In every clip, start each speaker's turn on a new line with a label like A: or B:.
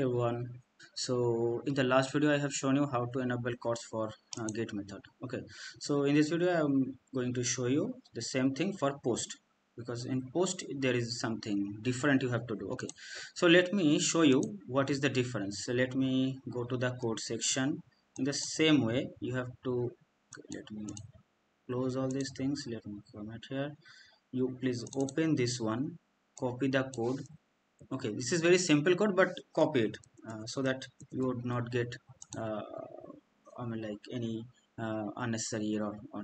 A: hey everyone. So in the last video i have shown you how to enable CORS for uh, get method. Okay. So in this video i'm going to show you the same thing for post because in post there is something different you have to do. Okay. So let me show you what is the difference. So let me go to the code section. In the same way you have to let me close all these things. Let me come at here. You please open this one. Copy the code okay this is very simple code but copy it uh, so that you would not get uh, I mean like any uh, unnecessary error or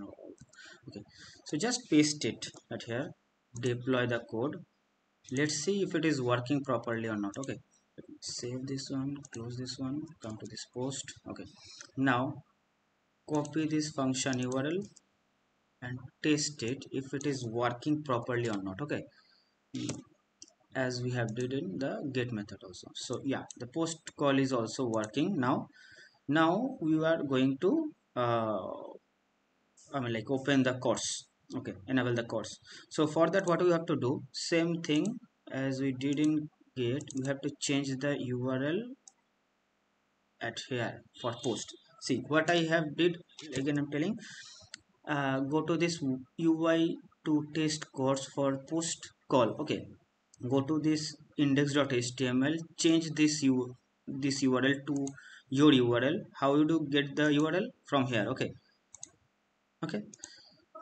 A: okay so just paste it at here. Deploy the code. Let's see if it is working properly or not. Okay save this one close this one come to this post. Okay now copy this function url and test it if it is working properly or not. Okay as we have did in the get method also. So yeah the post call is also working now. Now we are going to uh, I mean like open the CORS. Okay enable the CORS. So for that what we have to do same thing as we did in get we have to change the URL at here for post. See what I have did again I'm telling uh, go to this UI to test CORS for post call. Okay go to this index.html change this u this url to your url how you do get the url from here okay. Okay.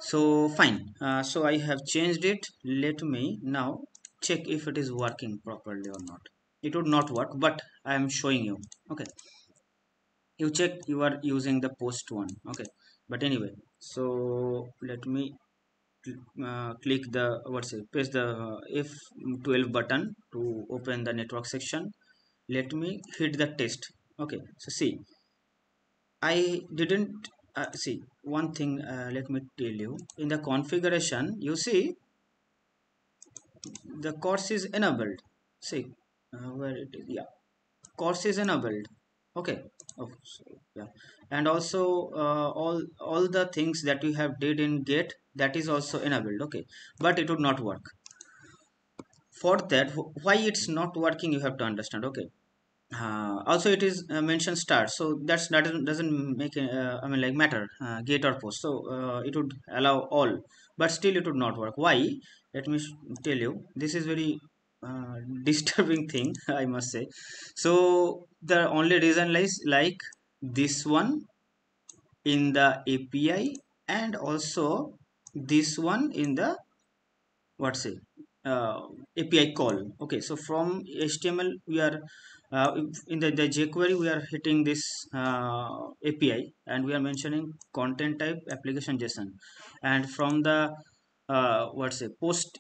A: So fine. Uh, so i have changed it. Let me now check if it is working properly or not. It would not work but i am showing you. Okay. You check you are using the post one. Okay. But anyway so let me uh, click the what's it press the uh, F12 button to open the network section. Let me hit the test. Okay so see I didn't uh, see one thing uh, let me tell you. In the configuration you see the CORS is enabled. See uh, where it is yeah. CORS is enabled okay. Oh, yeah. And also uh, all all the things that we have did in get that is also enabled. Okay. But it would not work. For that why it's not working you have to understand. Okay. Uh, also it is uh, mentioned start so that's that doesn't, doesn't make uh, i mean like matter uh, get or post. So uh, it would allow all. But still it would not work. Why? Let me tell you. This is very uh, disturbing thing i must say. So the only reason lies like this one in the api and also this one in the what's it uh, api call. Okay so from html we are uh, in the, the jquery we are hitting this uh, api and we are mentioning content type application json. And from the uh, what's it post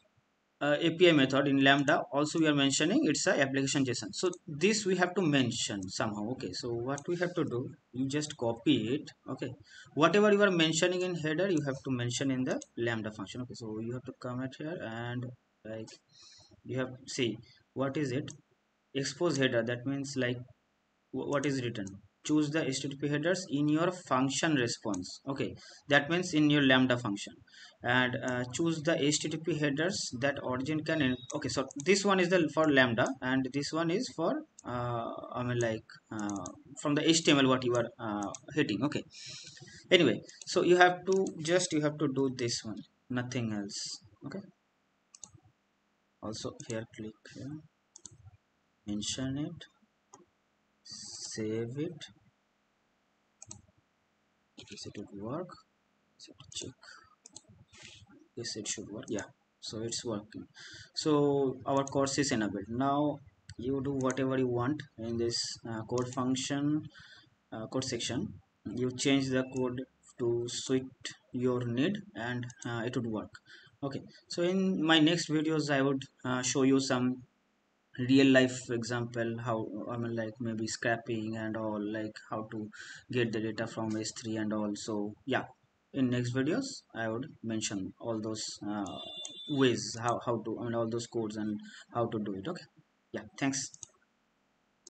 A: uh, API method in Lambda also we are mentioning it's a application JSON. So this we have to mention somehow. Okay, so what we have to do, you just copy it. Okay, whatever you are mentioning in header, you have to mention in the Lambda function. Okay, so you have to come at here and like you have see what is it expose header that means like what is written choose the http headers in your function response. Okay that means in your lambda function. And uh, choose the http headers that origin can okay so this one is the for lambda and this one is for uh, i mean like uh, from the html what you are uh, hitting. Okay. Anyway so you have to just you have to do this one nothing else. Okay. Also here click here. Mention it save it yes it would work so check. Yes it should work. Yeah so it's working. So our CORS is enabled. Now you do whatever you want in this uh, code function uh, code section. You change the code to suit your need and uh, it would work. Okay so in my next videos i would uh, show you some real life example how i mean like maybe scrapping and all like how to get the data from s3 and all. So yeah in next videos i would mention all those uh, ways how how to I mean all those codes and how to do it. Okay. Yeah thanks